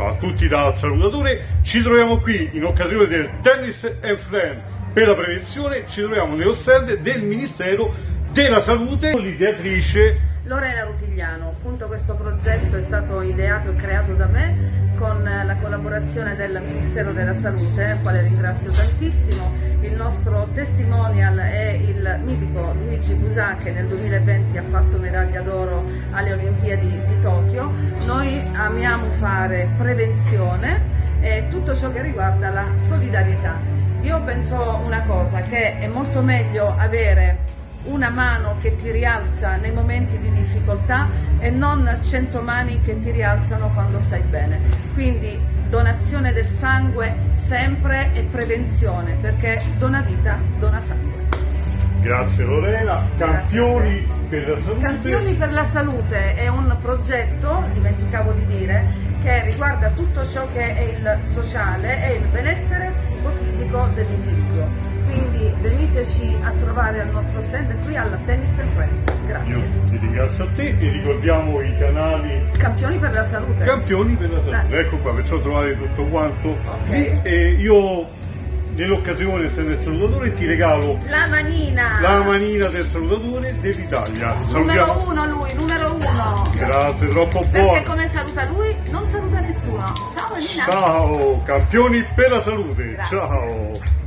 Ciao a tutti dal salutatore, ci troviamo qui in occasione del Tennis and Friend per la prevenzione, ci troviamo nello stand del Ministero della Salute, l'ideatrice Lorena Rutigliano, appunto questo progetto è stato ideato e creato da me con collaborazione del Ministero della Salute, al quale ringrazio tantissimo. Il nostro testimonial è il mitico Luigi Busà che nel 2020 ha fatto medaglia d'oro alle Olimpiadi di Tokyo. Noi amiamo fare prevenzione e tutto ciò che riguarda la solidarietà. Io penso una cosa, che è molto meglio avere una mano che ti rialza nei momenti di difficoltà e non cento mani che ti rialzano quando stai bene. Quindi donazione del sangue sempre e prevenzione perché dona vita, dona sangue. Grazie Lorena, campioni per la salute. Campioni per la salute è un progetto, dimenticavo di dire, che riguarda tutto ciò che è il sociale e il benessere psicofisico dell'individuo trovare al nostro stand qui alla Tennis and Friends. Grazie. Io ti ringrazio a te e ricordiamo i canali Campioni per la salute. Campioni per la salute. Eh. Ecco qua, perciò trovare tutto quanto. Ok. E io nell'occasione del salutatore ti regalo La manina. la manina del salutatore dell'Italia. Numero uno lui, numero uno. Grazie, troppo Perché buono. come saluta lui, non saluta nessuno. Ciao manina. Ciao, campioni per la salute. Grazie. Ciao.